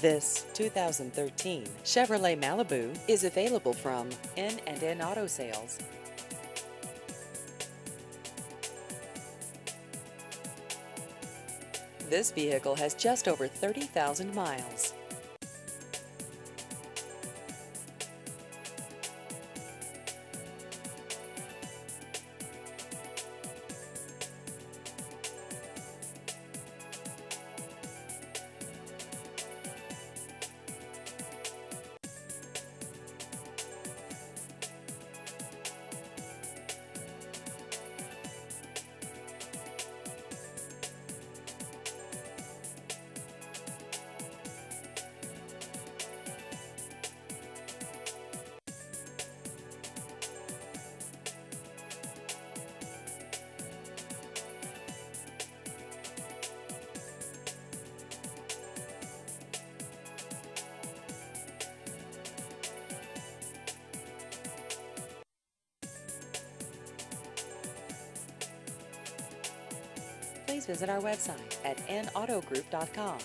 This 2013 Chevrolet Malibu is available from N and N Auto Sales. This vehicle has just over 30,000 miles. Please visit our website at nautogroup.com.